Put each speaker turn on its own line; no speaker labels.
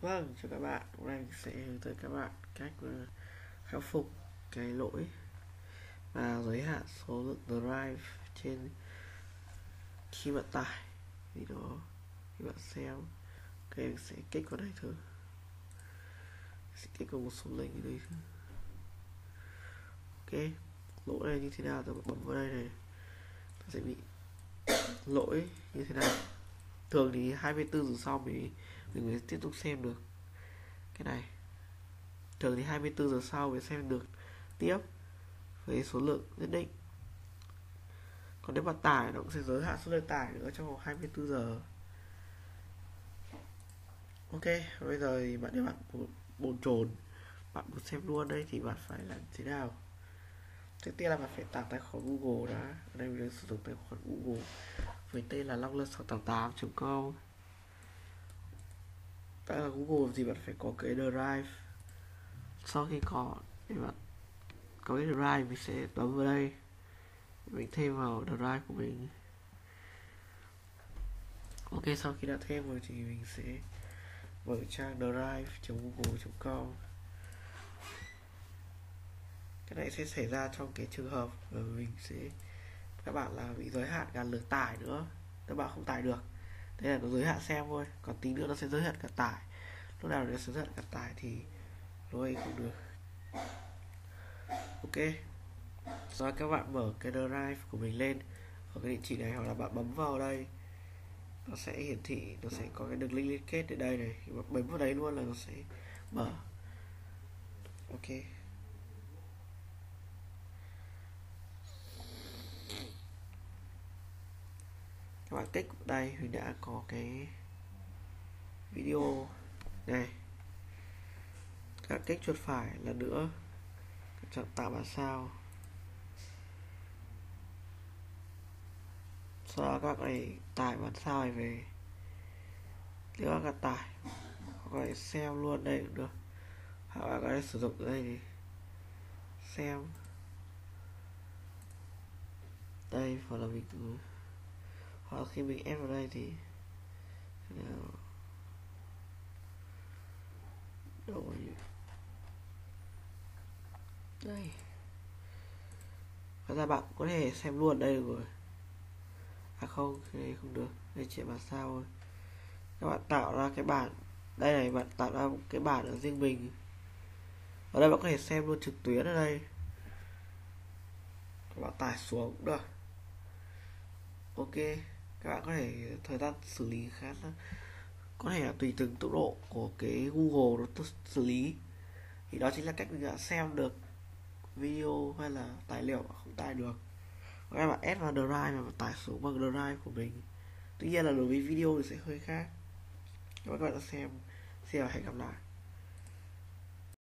Vâng, chào các bạn. Hôm nay sẽ hướng tới các bạn cách ờ, khắc phục cái lỗi và giới hạn số lượng drive trên khi bạn tải. Vì đó khi bạn xem. Ok mình sẽ kích vào đây thử sẽ kích vào một số link ở đây thử ok lỗi này như thế nào? Tôi bấm vào đây này. Tôi sẽ bị lỗi như thế nào? Thường thì 24 giờ sau mình mình mới tiếp tục xem được. Cái này. Thường thì 24 giờ sau mới xem được tiếp với số lượng nhất định. Còn nếu mà tải nó cũng sẽ giới hạn số lượng tải nữa trong vòng 24 giờ. Ok, bây giờ thì bạn nếu bạn bồn chồn. Bạn muốn xem luôn đây thì bạn phải làm thế nào? Trước tiên là bạn phải tạo tài khoản google đã. Ở đây mình đang sử dụng tài khoản google với tên là long lân 688 com. Tại là google thì bạn phải có cái drive. Sau khi có, thì bạn có cái drive mình sẽ bấm vào đây. Mình thêm vào drive của mình. Ok, sau khi đã thêm rồi thì mình sẽ mở trang drive.google.com cái này sẽ xảy ra trong cái trường hợp mà mình sẽ các bạn là bị giới hạn cả lượt tải nữa. Các bạn không tải được. Đây là nó giới hạn xem thôi. Còn tí nữa nó sẽ giới hạn cả tải. Lúc nào nó sẽ giới hạn cả tải thì thôi cũng được. Ok. Rồi các bạn mở cái drive của mình lên ở cái địa chỉ này hoặc là bạn bấm vào đây, nó sẽ hiển thị, nó sẽ có cái đường link liên kết ở đây này. Khi mà bấm vào đấy luôn là nó sẽ mở. Ok. Các bạn kích đây, mình đã có cái video này. Các kích chuột phải lần nữa chọn tạo bản sao. Sau đó các bạn tải bản sao này về. Nếu các bạn tải hoặc là xem luôn, đây cũng được. Hoặc là các thể sử dụng đây thì xem. Đây, phần là mình hoặc khi mình ép vào đây thì đâu vậy đây. Và ra bạn có thể xem luôn đây được rồi À không, đây không được. Đây chỉ bản sao thôi. Các bạn tạo ra cái bản Đây này, bạn tạo ra cái bản ở riêng mình. Ở đây bạn có thể xem luôn trực tuyến ở đây. Các bạn tải xuống cũng được. Ok. Các bạn có thể, thời gian xử lý khá là, có thể là tùy từng tốc độ của cái Google nó xử lý. Thì đó chính là cách mình đã xem được video hay là tài liệu mà không tải được. Các bạn ép vào drive mà tải xuống bằng drive của mình. Tuy nhiên là đối với video thì sẽ hơi khác. Các bạn đã xem xin và hẹn gặp lại.